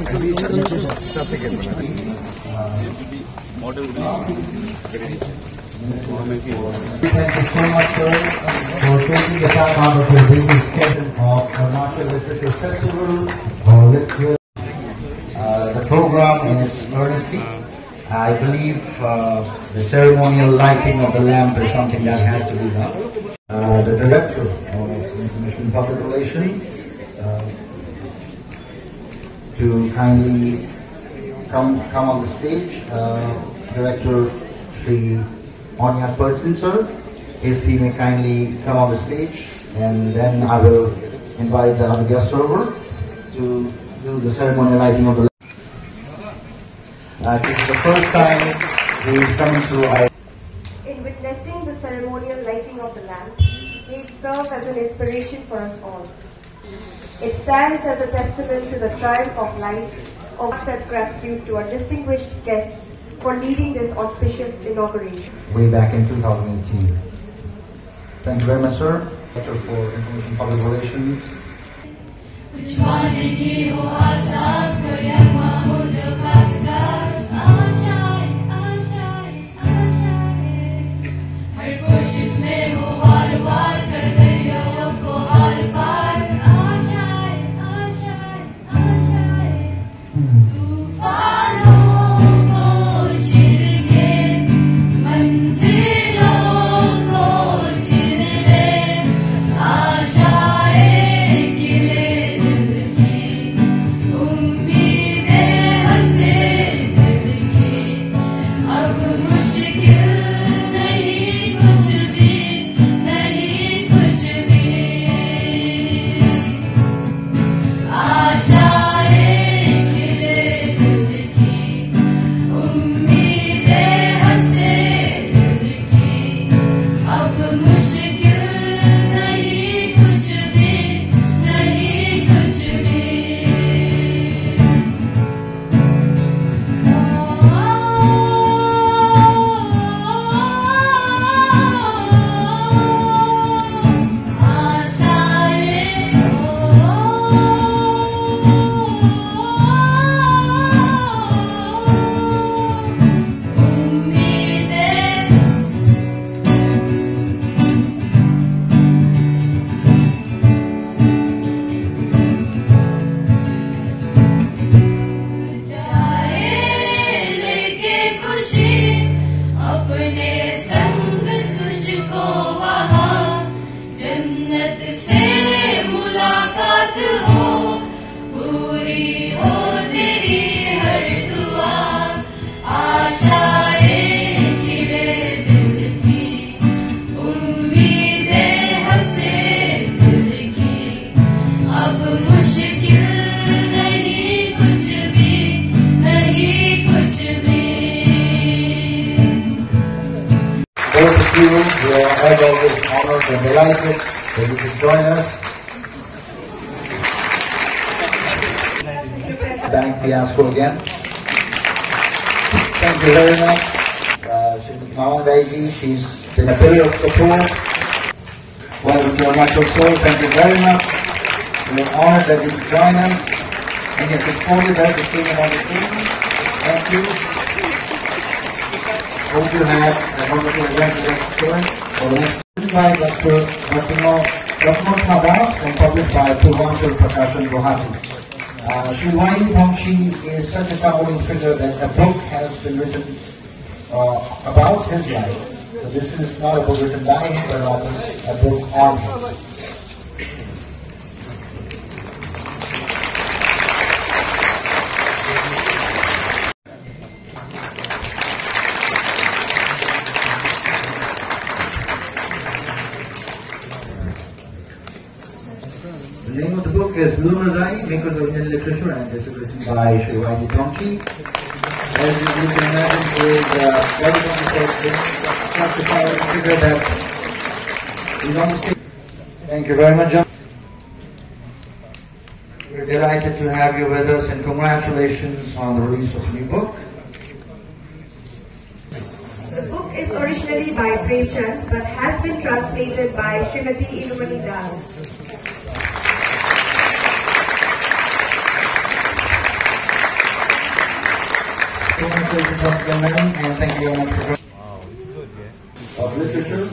Thank you so much, sir, for taking the time out of your busy schedule of Arunachal Literature Festival. Uh, let's uh, the program in its earnesty. I believe uh, the ceremonial lighting of the lamp is something that has to be done. Uh, the director of Information Public Relations kindly come come on the stage. Uh, Director Sri Anya Pertin, sir, if he may kindly come on the stage, and then I will invite the other guest server to do the ceremonial lighting of the lamp. Uh, this is the first time he is coming to our In witnessing the ceremonial lighting of the lamp, it serves as an inspiration for us all. It stands as a testament to the triumph of light, of that gratitude to our distinguished guests for leading this auspicious inauguration. way back in 2018. Thank you very much, sir. Director for Information Public Relations. Of you, are as always honored and delighted that you could join us. Thank Fiasco again. Thank you very much. Uh, Shrimati Mamang Daiji, she's been a pillar of support. Welcome to our natural soul. Thank you very much. We are honored that you join us. And it's forward that to them on the screen. Thank you. Hope you have a wonderful event next. Written by Dr. Ratno Thabas and published by. Uh, Sri Vaini is such a towering figure that a book has been written uh, about his life. So this is not a book written by him, but rather a book on him. The name of the book is Lumer Dai, Makers of Indian Literature, and this is written by Sri Vaini Bhamshi. As you can imagine, is uh, very complicated, such a figure that is on the stage. Thank you very much, John. We're delighted to have you with us and congratulations on the release of the new book. The book is originally by Premchand but has been translated by Srimati Inumoni Das. And thank you very much for of literature.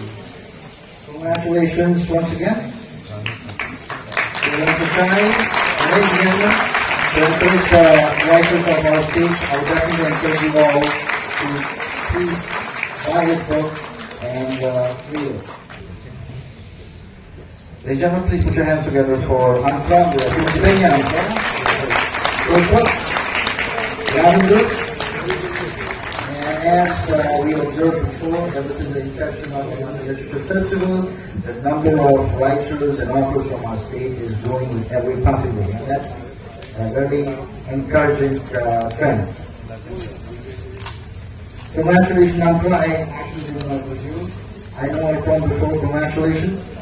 Congratulations once again. Like to try, ladies and gentlemen, to encourage the writers of our state. I would definitely encourage you all to please buy his book and uh, read it. Ladies and gentlemen, please put your hands together for Antra, the Pennsylvania. Good book. Lavender. And as uh, we observed before, ever since the inception of the Literature Festival, the number of writers and authors from our state is growing with every passing day. And that's a very encouraging uh, trend. Congratulations, Antra. I actually didn't know it was you. I know I told before. Congratulations.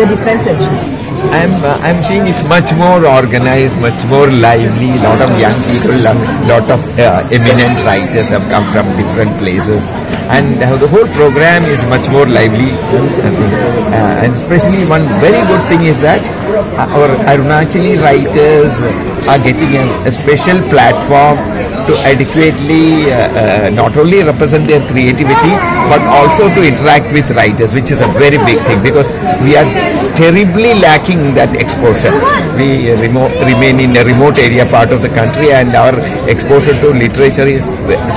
The differences. I'm uh, I'm seeing it's much more organized, much more lively. A lot of young people, a lot of uh, eminent writers have come from different places, and uh, the whole program is much more lively. Uh, and especially one very good thing is that uh, our Arunachali writers are getting a, a special platform to adequately uh, uh, not only represent their creativity but also to interact with writers, which is a very big thing because we are terribly lacking that exposure. We uh, remo- remain in a remote area part of the country and our exposure to literature is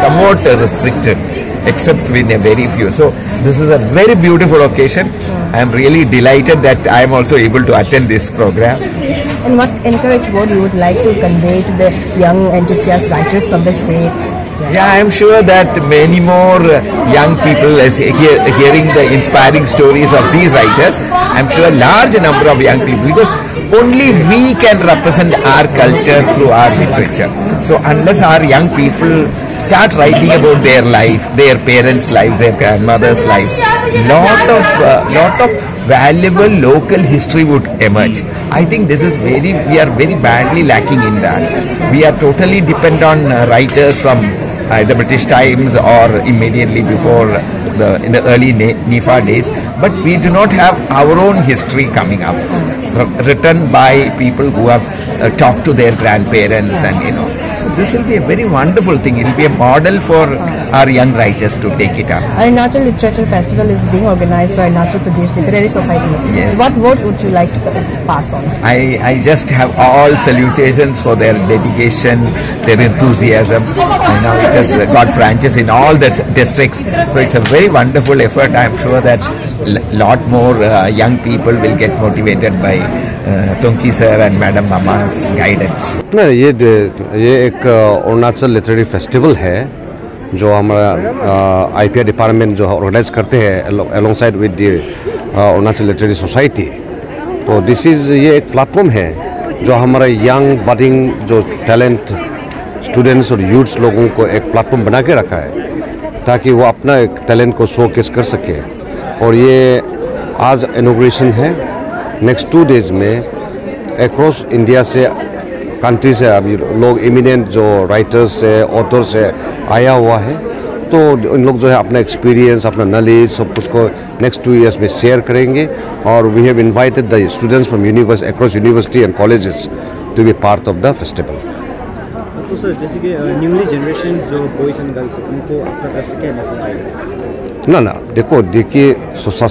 somewhat restricted except with a very few. So this is a very beautiful occasion. I am really delighted that I am also able to attend this program. And what encourage what you would like to convey to the young enthusiast writers from the state? Yeah, I'm sure that many more uh, young people is hear, hearing the inspiring stories of these writers. I'm sure a large number of young people because only we can represent our culture through our literature. So unless our young people start writing about their life, their parents' lives, their grandmothers' lives, lot of uh, lot of valuable local history would emerge. I think this is very we are very badly lacking in that. We are totally dependent on uh, writers from the British times or immediately before the in the early NEFA days, but we do not have our own history coming up, written by people who have uh, talked to their grandparents and you know. So this will be a very wonderful thing. It will be a model for our young writers to take it up. Arunachal Literature Festival is being organized by Arunachal Pradesh Literary Society. Yes. What words would you like to pass on? I, I just have all salutations for their dedication, their enthusiasm. You know, it has got branches in all the districts. So it's a very wonderful effort. I'm sure that a lot more uh, young people will get motivated by Tongchi sir and Madam Mama's guidance. ना ये ये एक Arunachal literary festival है, जो हमारा IPR department जो organise करते हैं alongside with Arunachal literary society तो दिस इज़ ये एक प्लेटफॉर्म है, जो हमारा यंग वर्डिंग जो टैलेंट स्टूडेंट्स और यूथ्स लोगों को एक प्लेटफॉर्म बना के रखा है, ताकि वो अपना एक टैलेंट को शोकेस कर सके और ये आज इनोग्रेशन है नेक्स्ट टू डेज़ में अक्रॉस इंडिया से कंट्री से अभी लोग इमिनेंट जो राइटर्स है ऑथर्स है आया हुआ है तो उन लोग जो है अपना एक्सपीरियंस अपना नॉलेज सब कुछ को नेक्स्ट टू इयर्स में शेयर करेंगे और we have invited the students from universe across university and colleges to be part of the festival तो सर जैसे कि न्यूली जनरेशन जो बॉयज़ एंड गर्ल्स उनको आपका तरफ़ से क्या मैसेज ना ना देखो देखिए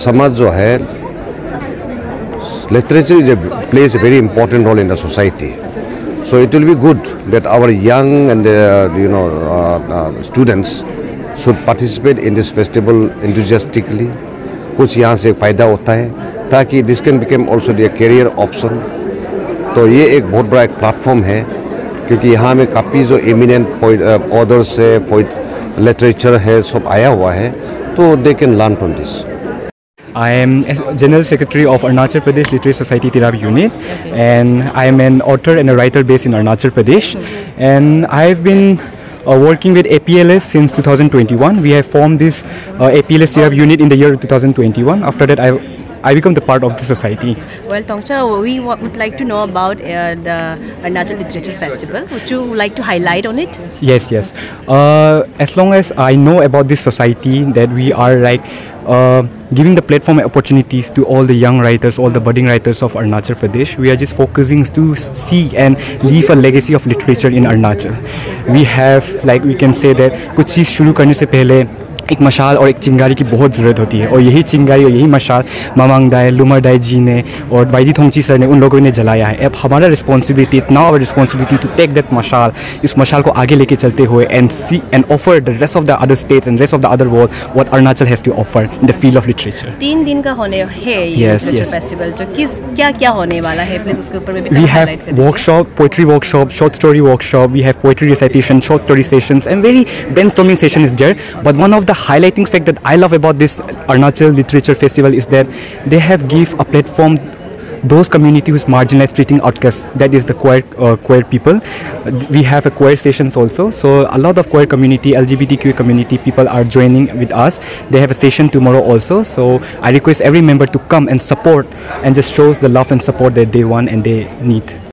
समाज जो है literature is a, plays a very important role in the society. So it will be good that our young and uh, you know uh, uh, students should participate in this festival enthusiastically. कुछ यहाँ से फ़ायदा होता है ताकि this can become also their career option तो ये एक बहुत बड़ा एक प्लेटफॉर्म है क्योंकि यहाँ में काफ़ी जो एमिनेंट ऑर्डर्स है लिटरेचर है सब आया हुआ है तो they can learn from this I am General Secretary of Arunachal Pradesh Literary Society Tirap Unit, and I am an author and a writer based in Arunachal Pradesh. And I've been uh, working with APLS since 2021. We have formed this uh, APLS Tirap unit in the year 2021. After that, I I become the part of the society. Well, Tongcha, we wa- would like to know about uh, the Arunachal Literature Festival. Would you like to highlight on it? Yes, yes. Uh, as long as I know about this society, that we are like uh, giving the platform and opportunities to all the young writers, all the budding writers of Arunachal Pradesh. We are just focusing to see and leave a legacy of literature in Arunachal. We have, like we can say that कुछ चीज़ शुरू करने से पहले एक मशाल और एक चिंगारी की बहुत ज़रूरत होती है और यही चिंगारी और यही मशाल मामांग दाई लुमर दाई जी ने और वाइदी थोंगची सर ने उन लोगों ने जलाया है अब हमारा responsibility is now responsibility to take that मशाल इस मशाल को आगे लेके चलते हुए and see and offer the rest of the other states and rest of the other world what Arunachal has to offer in the field of literature तीन दिन का होने है ये Yes, yes. फेस्टिवल जो किस क्या क्या होने वाला है प्लीज़ उसके ऊपर में भी we थोड़ा have highlight कर दीजिए। workshop poetry workshop short story workshop we have poetry recitation short story sessions and very brainstorming session is highlighting fact that i love about this arunachal literature festival is that they have give a platform those community who's marginalized treating outcasts that is the queer uh, queer people. We have a queer sessions also. So a lot of queer community lgbtq community people are joining with us. They have a session tomorrow also. So i request every member to come and support and just shows the love and support that they want and they need